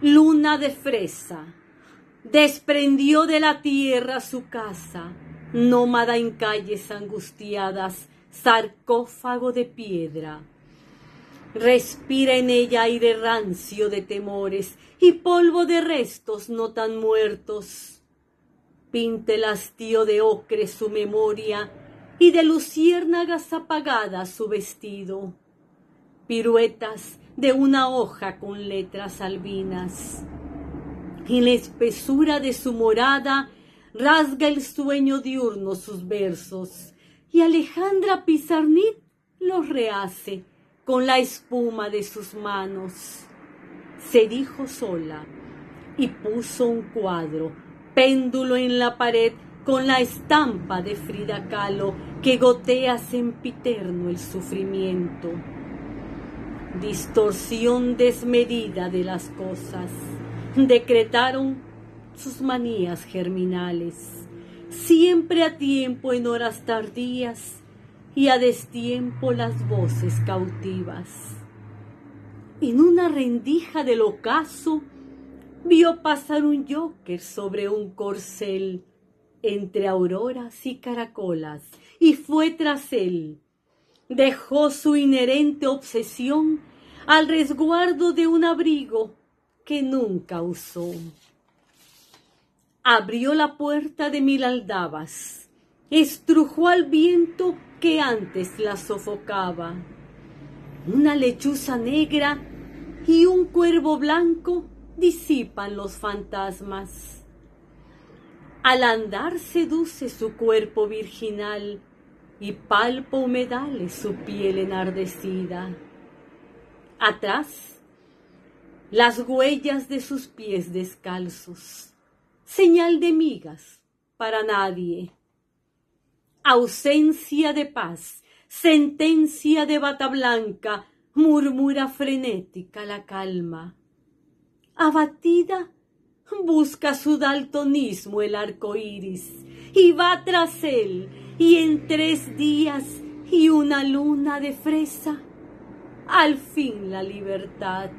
luna de fresa, desprendió de la tierra su casa, nómada en calles angustiadas, sarcófago de piedra. Respira en ella aire rancio de temores y polvo de restos no tan muertos. Pinte el hastío de ocre su memoria y de luciérnagas apagadas su vestido. Piruetas de una hoja con letras albinas. En la espesura de su morada rasga el sueño diurno sus versos y Alejandra Pizarnit los rehace con la espuma de sus manos. Se dijo sola y puso un cuadro, péndulo en la pared con la estampa de Frida Kahlo que gotea sempiterno el sufrimiento. Distorsión desmedida de las cosas, decretaron sus manías germinales, siempre a tiempo en horas tardías y a destiempo las voces cautivas. En una rendija del ocaso vio pasar un joker sobre un corcel entre auroras y caracolas y fue tras él. Dejó su inherente obsesión al resguardo de un abrigo que nunca usó. Abrió la puerta de mil aldabas, estrujó al viento que antes la sofocaba. Una lechuza negra y un cuervo blanco disipan los fantasmas. Al andar seduce su cuerpo virginal y palpo humedales su piel enardecida. Atrás, las huellas de sus pies descalzos, señal de migas para nadie ausencia de paz, sentencia de bata blanca, murmura frenética la calma. Abatida, busca su daltonismo el arco iris y va tras él, y en tres días y una luna de fresa, al fin la libertad.